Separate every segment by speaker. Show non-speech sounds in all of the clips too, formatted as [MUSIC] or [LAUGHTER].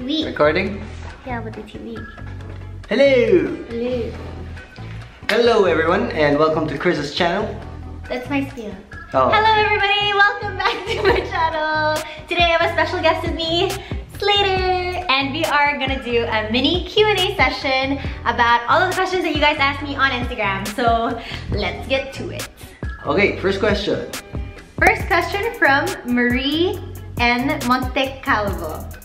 Speaker 1: TV.
Speaker 2: Recording?
Speaker 1: Yeah, with the TV.
Speaker 2: Hello!
Speaker 1: Hello.
Speaker 2: Hello everyone and welcome to Kryz's channel.
Speaker 1: That's my spiel.
Speaker 2: Oh.
Speaker 1: Hello everybody, welcome back to my channel. Today I have a special guest with me, Slater, and we are gonna do a mini Q&A session about all of the questions that you guys asked me on Instagram. So let's get to it.
Speaker 2: Okay, first question.
Speaker 1: First question from Marie N. Montecalvo.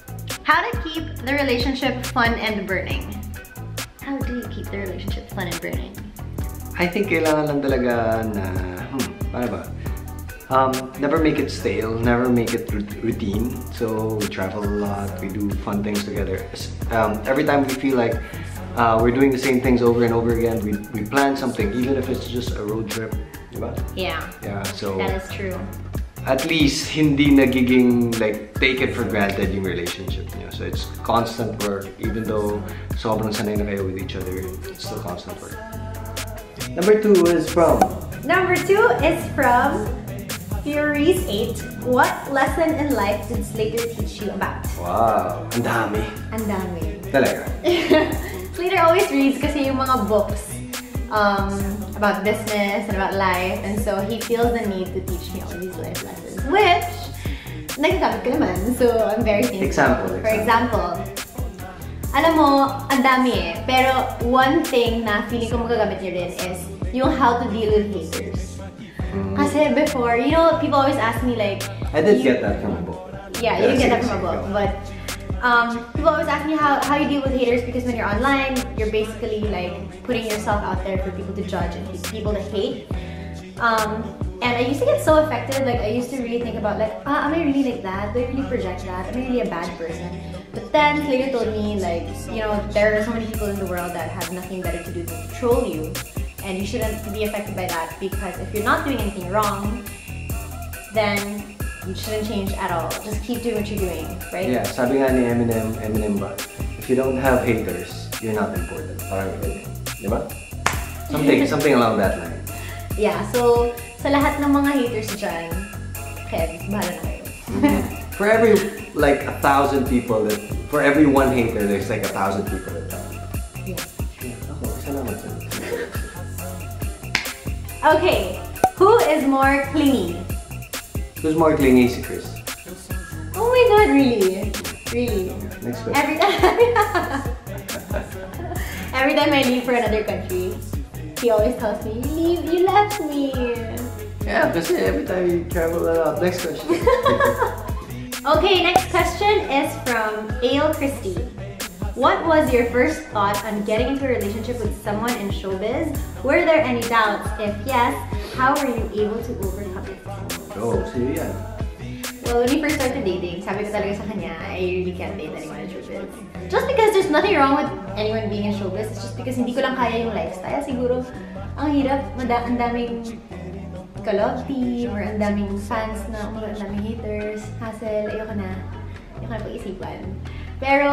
Speaker 1: How to keep the relationship fun and burning? How do you keep the relationship fun and burning?
Speaker 2: I think kailangan lang talaga na, hmm, paano ba? Um, never make it stale, never make it routine. So we travel a lot, we do fun things together. Um, every time we feel like uh, we're doing the same things over and over again, we, we plan something, even if it's just a road trip. Diba?
Speaker 1: Yeah,
Speaker 2: Yeah, so
Speaker 1: that is true.
Speaker 2: At least hindi nagiging like take it for granted yung relationship niyo. So it's constant work even though sobrang sanay na kayo with each other, it's still constant work. Number two is from
Speaker 1: Number two is from Furies 8. What lesson in life did Slater teach you about?
Speaker 2: Wow, ang dami.
Speaker 1: Ang dami.
Speaker 2: Talaga. [LAUGHS]
Speaker 1: Slater always reads kasi yung mga books um, about business and about life and so he feels the need to teach me all these life lessons which nagagamit ko naman so I'm very thankful.
Speaker 2: Example,
Speaker 1: For example, alam mo, ang dami eh. Pero one thing na feeling ko magagamit niyo rin is yung how to deal with haters.
Speaker 2: Mm.
Speaker 1: Kasi before, you know, people always ask me like,
Speaker 2: I did
Speaker 1: you-
Speaker 2: get that from a book.
Speaker 1: yeah, you can get that from a book. But um, people always ask me how, how you deal with haters because when you're online, you're basically like putting yourself out there for people to judge and people to hate. Um, and I used to get so affected. Like I used to really think about like, ah, am I really like that? Do I really project that? Am I really a bad person? But then Slater told me like, you know, there are so many people in the world that have nothing better to do than to troll you, and you shouldn't be affected by that because if you're not doing anything wrong, then you shouldn't change at all. Just keep doing what you're doing, right?
Speaker 2: Yeah, sabi nga ni Eminem, Eminem ba, if you don't have haters, you're not important. Parang ganyan. Eh. Di ba? Something, [LAUGHS] something along that line.
Speaker 1: Yeah, so sa lahat ng mga haters dyan, Kev, bahala na kayo. Mm-hmm.
Speaker 2: For every like a thousand people that for every one hater there's like a thousand people that you.
Speaker 1: yeah.
Speaker 2: Yeah, ako, lang.
Speaker 1: Okay, who is more clingy?
Speaker 2: Who's more clingy si Kryz?
Speaker 1: Oh my god, really? Really?
Speaker 2: Next question.
Speaker 1: Every time, [LAUGHS] every time I leave for another country, he always tells me, you leave, you left me.
Speaker 2: Yeah, kasi every time you travel a lot. Next question. [LAUGHS]
Speaker 1: Okay, next question is from Ale Christie. What was your first thought on getting into a relationship with someone in showbiz? Were there any doubts? If yes, how were you able to overcome
Speaker 2: oh, sino yan?
Speaker 1: Well, when we first started dating, sabi ko talaga sa kanya, I really can't date anyone in showbiz. Just because there's nothing wrong with anyone being in showbiz, it's just because hindi ko lang kaya yung lifestyle. Siguro, ang hirap, mada ang daming ka-love team, or ang daming fans na, or ang daming haters, hassle, ayoko na. Ayoko na pag-isipan. Pero,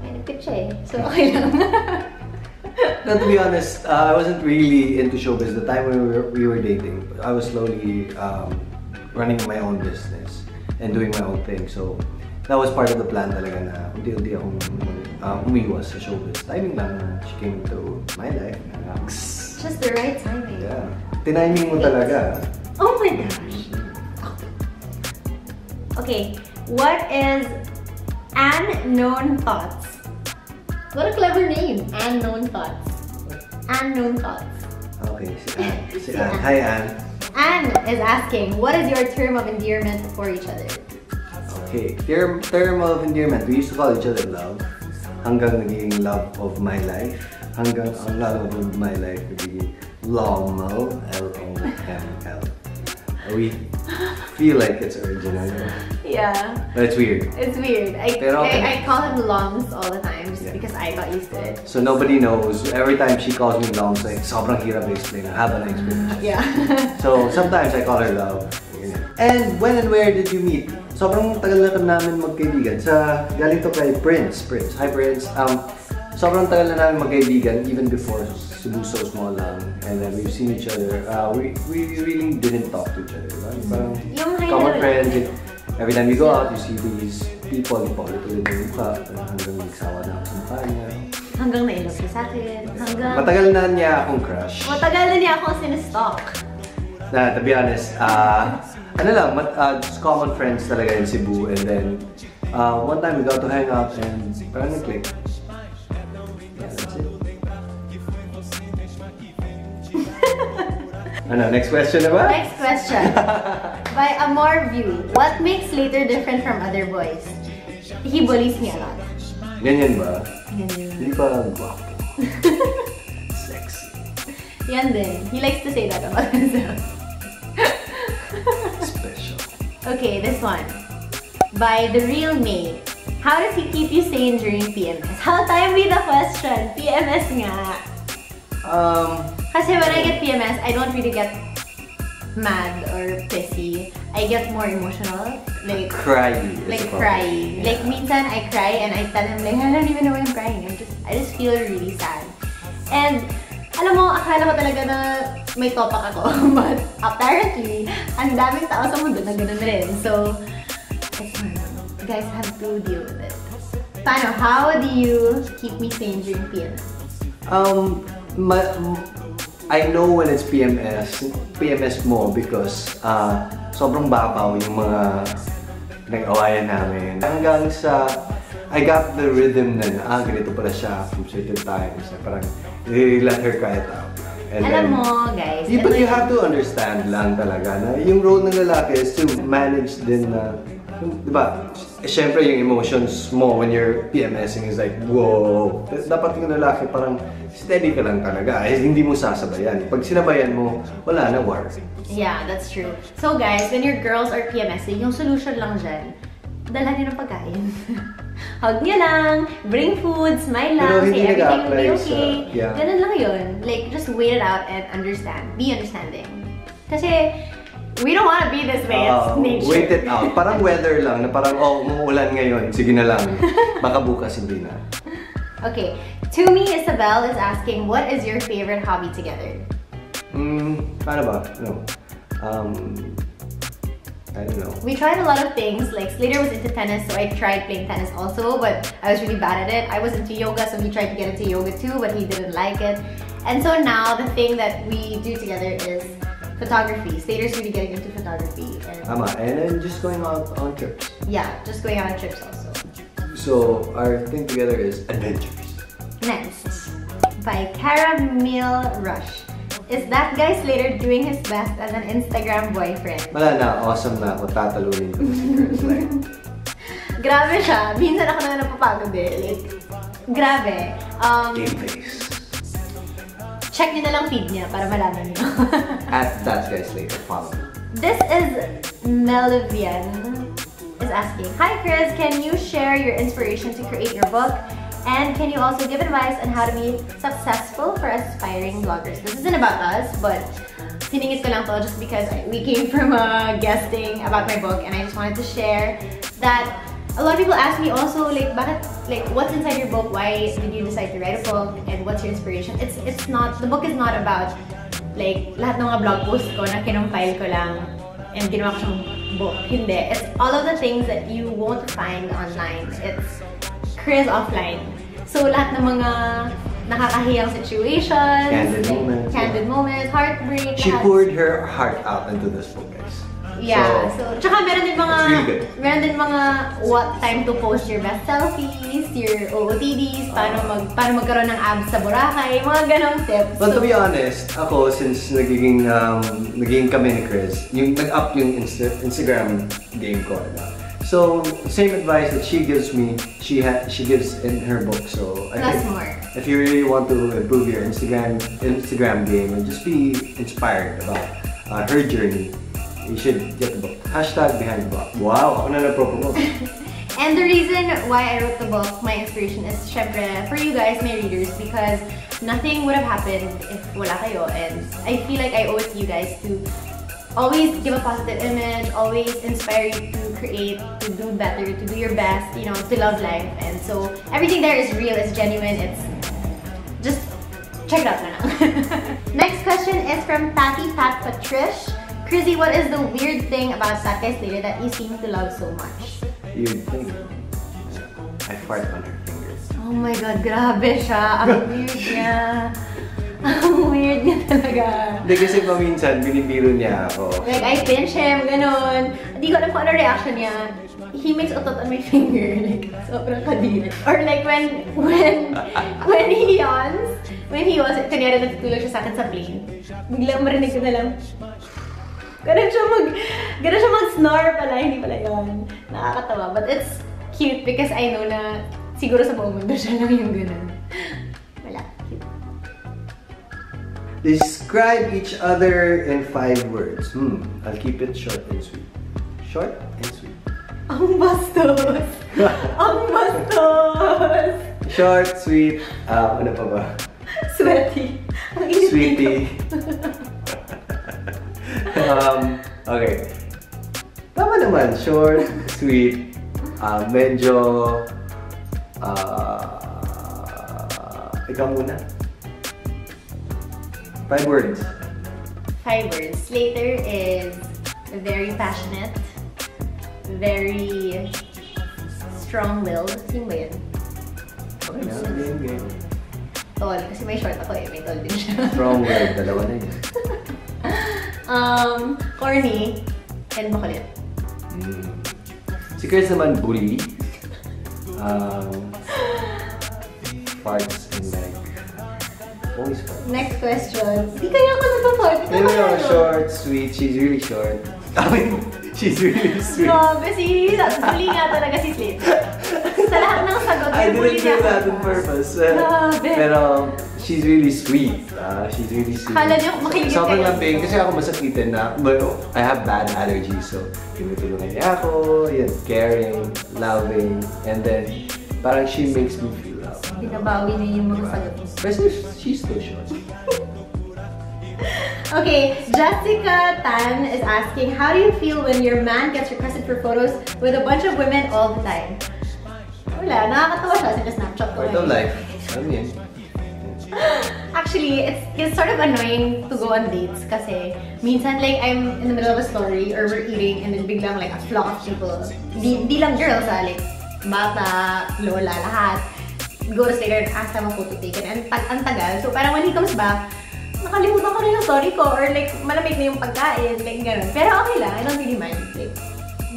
Speaker 1: may nagtip siya eh. So, okay lang. [LAUGHS]
Speaker 2: No, to be honest, uh, I wasn't really into showbiz. The time when we were, we were dating, I was slowly um, running my own business and doing my own thing. So, that was part of the plan talaga na unti-unti akong uh, umiwas sa showbiz. Timing lang na she came into my life.
Speaker 1: Just the right timing.
Speaker 2: Yeah. Tiniming mo talaga.
Speaker 1: Oh my gosh. Okay, what is unknown thoughts? What a clever name. Unknown thoughts. Unknown thoughts.
Speaker 2: Okay, si Ann. Si
Speaker 1: Si
Speaker 2: Ann.
Speaker 1: Ann.
Speaker 2: Hi, Ann.
Speaker 1: Anne is asking, what is your term of endearment for each other?
Speaker 2: Okay, term, term of endearment. We used to call each other love. Hanggang naging love of my life. Hanggang ang love of my life naging Lomel. L-O-M-L. [LAUGHS] We feel like it's original.
Speaker 1: Yeah,
Speaker 2: But it's weird.
Speaker 1: it's weird. I,
Speaker 2: Pero.
Speaker 1: I, I call him Loms all the time just
Speaker 2: Yeah.
Speaker 1: because I got used to it.
Speaker 2: So nobody knows. Every time she calls me Loms, like sobrang hirap i-explain. Ang haba na explanation. [LAUGHS]
Speaker 1: Yeah. [LAUGHS]
Speaker 2: So sometimes I call her love. And when and where did you meet? Sobrang tagal na namin magkaibigan. Sa galing to kay Prince. Prince. Hi Prince. Um, sobrang tagal na namin magkaibigan even before Cebu So Small lang. And then we've seen each other. Uh, we, we really didn't talk to each other. Diba? Parang
Speaker 1: Yung high
Speaker 2: common
Speaker 1: level.
Speaker 2: friends. every time you go out, you see these people, paulit-ulit yung mukha, hanggang nagsawa na ako sa mukha niya.
Speaker 1: Hanggang nailog siya sa akin. Hanggang...
Speaker 2: Matagal na niya akong crush.
Speaker 1: Matagal na niya akong sinistalk.
Speaker 2: Na, to be honest, ah, ano lang, mat, ah, just common friends talaga in Cebu. And then, uh, one time we got to hang out and parang nag-click. Ano, next question na ba?
Speaker 1: Next question. [LAUGHS] By Amor View, what makes Slater different from other boys? He bullies me a lot.
Speaker 2: Ganyan ba?
Speaker 1: Yan,
Speaker 2: Hindi pa gwapo. [LAUGHS] Sexy.
Speaker 1: yan din. He likes to say that about [LAUGHS] himself.
Speaker 2: Special.
Speaker 1: Okay, this one. By The Real Me. How does he keep you sane during PMS? How timely the question! PMS nga.
Speaker 2: Um,
Speaker 1: Kasi when I get PMS, I don't really get mad or pissy. I get more emotional. Like,
Speaker 2: crying.
Speaker 1: like crying.
Speaker 2: Yeah.
Speaker 1: Like minsan I cry and I tell him like I don't even know why I'm crying. I'm just I just feel really sad. And alam mo, akala ko talaga na may topak ako. [LAUGHS] But apparently, ang daming tao sa mundo na ganun rin. So. You guys have to deal with it. Paano? How do you keep me sane during PMS?
Speaker 2: Um, ma- I know when it's PMS, PMS mo because uh, sobrang babaw yung mga nag-awayan namin. Hanggang sa, I got the rhythm na, ah, ganito pala siya from certain times. Na parang, let her cry it out. And
Speaker 1: Alam
Speaker 2: then-
Speaker 1: mo, guys.
Speaker 2: Yeah, but you have to understand lang talaga na yung role ng lalaki is to manage din na, di ba, eh, syempre yung emotions mo when you're PMSing is like, whoa. Dapat yung lalaki parang steady ka lang talaga. Eh, hindi mo sasabayan. Pag sinabayan mo, wala na war.
Speaker 1: Yeah, that's true. So guys, when your girls are PMSing, yung solution lang dyan, dala niyo ng pagkain. [LAUGHS] Hug niyo lang, bring food, smile lang, say everything will be
Speaker 2: nag-a-apply sa-
Speaker 1: okay.
Speaker 2: yeah.
Speaker 1: Ganun lang yun. Like, just wait it out and understand. Be understanding. Kasi, we don't wanna be this way. It's
Speaker 2: Uh,
Speaker 1: nature.
Speaker 2: wait it out. Parang weather lang na parang, oh, umuulan ngayon. Sige na lang. [LAUGHS] Baka bukas hindi na.
Speaker 1: Okay, to me, Isabel is asking, what is your favorite hobby together?
Speaker 2: Hmm, paano ba? Ano? Um, I don't know.
Speaker 1: We tried a lot of things. Like Slater was into tennis, so I tried playing tennis also, but I was really bad at it. I was into yoga, so he tried to get into yoga too, but he didn't like it. And so now the thing that we do together is photography. Slater's really getting into photography, and
Speaker 2: Tama. And then just going out on trips.
Speaker 1: yeah, just going on trips also.
Speaker 2: So our thing together is adventures.
Speaker 1: Next, by Caramel Rush. Is that guy Slater doing his best as an Instagram boyfriend?
Speaker 2: Wala na, awesome na ako. Tatalunin ko si Kryz. [LAUGHS] Like,
Speaker 1: Grabe siya. Minsan ako na napapagod eh. Like, grabe. Um,
Speaker 2: game.
Speaker 1: Check nyo na lang feed niya para malaman [LAUGHS] nyo.
Speaker 2: At that guy Slater. Follow me.
Speaker 1: this is Melivian is asking, Hi Kryz, can you share your inspiration to create your book? And can you also give advice on how to be successful for aspiring bloggers? This isn't about us, but siningit ko lang to just because we came from uh, guesting about my book and I just wanted to share that a lot of people ask me also like bakit like what's inside your book? Why did you decide to write a book? And what's your inspiration? It's it's not the book is not about like lahat ng mga blog posts ko na kinumpile ko lang and ginawa ko siyang book. Hindi. It's all of the things that you won't find online. It's Chris offline. So lahat ng mga nakakahiyang situations,
Speaker 2: Candid moments,
Speaker 1: candid
Speaker 2: yeah.
Speaker 1: moments, heartbreak.
Speaker 2: She
Speaker 1: lahat.
Speaker 2: poured her heart out into this book, guys.
Speaker 1: Yeah. So, tsaka meron din mga,
Speaker 2: really
Speaker 1: meron din mga what time to post your best selfies, your OOTDs, paano, mag, paano magkaroon ng abs sa Boracay, mga ganong tips.
Speaker 2: But to
Speaker 1: So,
Speaker 2: be honest, ako, since nagiging, um, naging kami ni Chris, yung nag-up yung Insta- Instagram game ko, diba? So, same advice that she gives me, she ha- she gives in her book. So, I
Speaker 1: Plus
Speaker 2: think
Speaker 1: more.
Speaker 2: if you really want to improve your Instagram Instagram game and just be inspired about uh, her journey, you should get the book. Hashtag behind the book. Wow, ako na nagpo-promote. [LAUGHS]
Speaker 1: And the reason why I wrote the book, my inspiration is syempre for you guys, my readers, because nothing would have happened if wala kayo. And I feel like I owe it to you guys to always give a positive image, always inspire you to create, to do better, to do your best, you know, to love life. And so everything there is real, it's genuine, it's just check it out lang. [LAUGHS] Next question is from Patty Pat Patrish. Chrissy, what is the weird thing about That Guy Slater that you seem to love so much?
Speaker 2: You'd think. I fart on her fingers.
Speaker 1: Oh my God, grabe siya. Ang [LAUGHS] weird niya. Ang weird niya talaga.
Speaker 2: Hindi kasi paminsan, binibiro niya ako.
Speaker 1: Like, I pinch him, ganun. Hindi ko alam kung ano reaction niya. He makes utot on my [LAUGHS] finger. Like, sobrang kadiri. Or like, when, when, when he yawns, when he yawns, kanyari natutulog siya sa akin sa plane. Biglang marinig ko na lang, Ganun siya mag, ganun siya mag-snore pala, hindi pala yun. Nakakatawa. But it's cute because I know na siguro sa buong mundo siya lang yung ganun. Wala. Cute.
Speaker 2: Describe each other in five words. Hmm, I'll keep it short and sweet. Short and sweet.
Speaker 1: Ang bastos! [LAUGHS] Ang bastos!
Speaker 2: Short, sweet, ah, ano pa ba?
Speaker 1: Sweaty. Ang
Speaker 2: Sweetie. [LAUGHS] um, okay. Tama naman, short, sweet, ah, medyo, ah, ikaw muna. Five words.
Speaker 1: Five words. Slater is very passionate, very strong-willed. Sino ba yun?
Speaker 2: Okay na, game, game.
Speaker 1: Tall. Kasi may short ako eh. May tall din siya.
Speaker 2: Strong word, dalawa na yun. [LAUGHS]
Speaker 1: um, corny, and makulit.
Speaker 2: Mm. Si Chris naman, bully. Um, [LAUGHS] farts and like, always farts.
Speaker 1: Next question. Di kaya ako nagpa-fart.
Speaker 2: No, no, short, sweet. She's really short. [LAUGHS] I mean, she's really [LAUGHS] sweet.
Speaker 1: Grabe si Bully nga talaga si Slater. Sa lahat ng sagot,
Speaker 2: I didn't do that on purpose.
Speaker 1: Grabe.
Speaker 2: Pero, she's really sweet. Uh, she's really sweet.
Speaker 1: Akala niyo makilig
Speaker 2: Sobrang
Speaker 1: kayo.
Speaker 2: lambing. Kasi ako masakitin na, well, I have bad allergies. So, tinutulungan niya ako. Yan, caring, loving. And then, parang she makes me feel loved.
Speaker 1: Binabawi niya yung mga sagot niya.
Speaker 2: Kasi she's so short. [LAUGHS]
Speaker 1: Okay, Jessica Tan is asking, how do you feel when your man gets requested for photos with a bunch of women all the time? Wala, nakakatawa siya sa Snapchat ko.
Speaker 2: Part of life. Alam yun. [LAUGHS]
Speaker 1: Actually, it's, it's sort of annoying to go on dates kasi minsan like I'm in the middle of a story or we're eating and then biglang like a flock of people, di, di lang girls ah, like bata, lola, lahat, go to later and ask them a photo taken and tag ang tagal. So parang when he comes back, nakalimutan ko na yung story ko or like malamig na yung pagkain, like gano'n. Pero okay lang, I don't really mind. Like,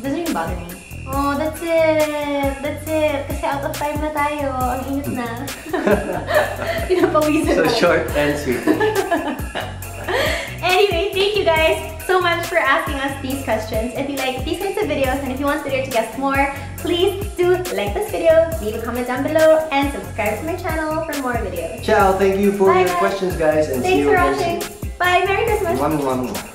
Speaker 1: doesn't really bother me. Oh, that's it. That's it. Kasi out of time na tayo. Ang init na. [LAUGHS] Pinapawisan
Speaker 2: So short and sweet. [LAUGHS]
Speaker 1: Anyway, thank you guys so much for asking us these questions. If you like these kinds of videos and if you want Slater to guess more, please do like this video, leave a comment down below, and subscribe to my channel for more videos.
Speaker 2: Ciao. Thank you for
Speaker 1: Bye,
Speaker 2: your
Speaker 1: guys.
Speaker 2: questions, guys. And see
Speaker 1: Thanks
Speaker 2: you
Speaker 1: for watching.
Speaker 2: soon.
Speaker 1: Bye. Merry Christmas.
Speaker 2: Mwah, mwah, mwah.